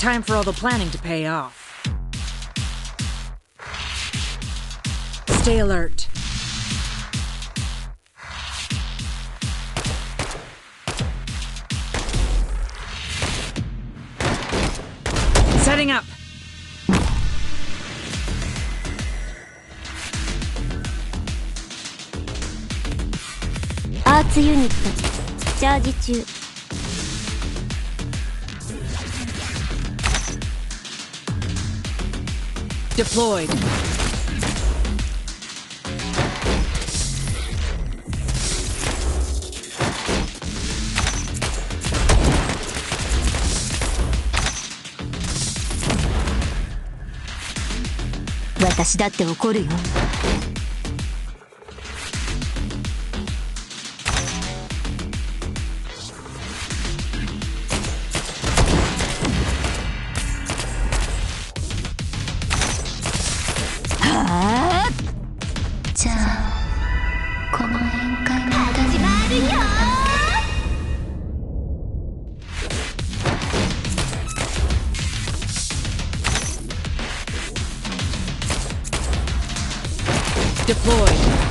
Time for all the planning to pay off. Stay alert. Setting up. アーツユニットチャージ中 Deployed. 私だって怒るよ Deployed.「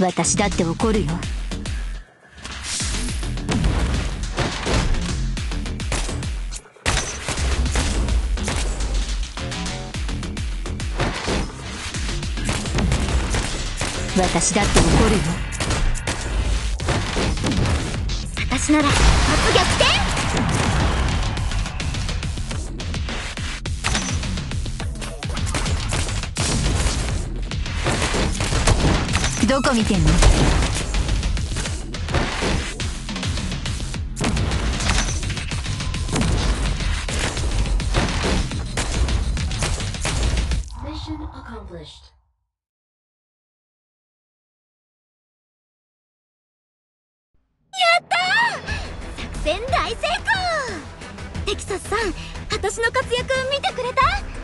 私だって怒るよ」私だって怒るよ。私なら初逆転！どこ見てんの？大成功！テキサスさん私の活躍見てくれた？